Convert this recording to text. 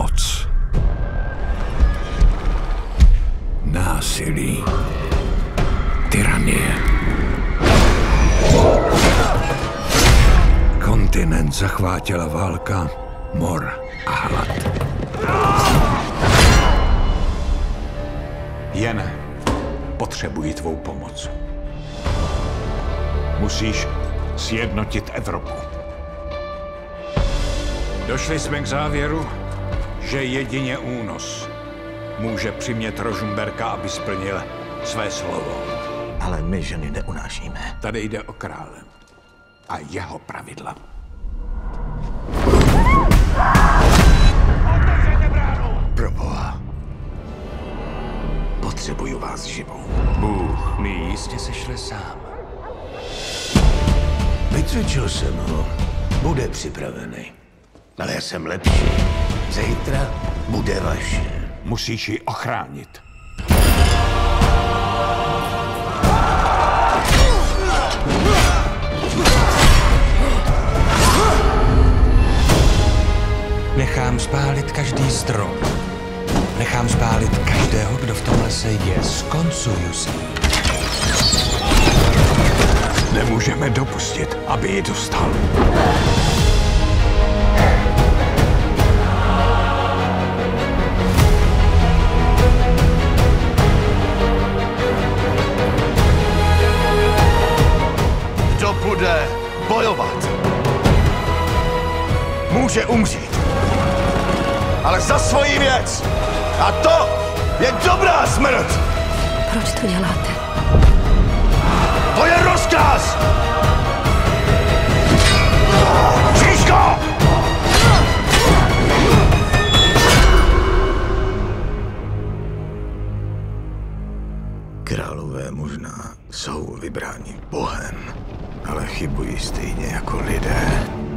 moc. Násilí. Tyranie. Kontinent zachvátila válka, mor a hlad. Jen potřebuji tvou pomoc. Musíš sjednotit Evropu. Došli jsme k závěru, že jedině únos může přimět Rožumberka, aby splnil své slovo. Ale my ženy neunášíme. Tady jde o krále a jeho pravidla. Proboha. Potřebuju vás živou. Bůh mi jistě sešle sám. Vycvičil jsem ho. Bude připravený. Ale já jsem lepší. Zítra bude vaše. Musíš ji ochránit. Nechám spálit každý strom. Nechám spálit každého, kdo v tom lese je. Skoncuju s ním. Nemůžeme dopustit, aby ji dostal. Může umřít. Ale za svoji věc. A to je dobrá smrt. Proč to děláte? To je rozkaz! Příško! Králové možná jsou vybráni Bohem, ale chybují stejně jako lidé.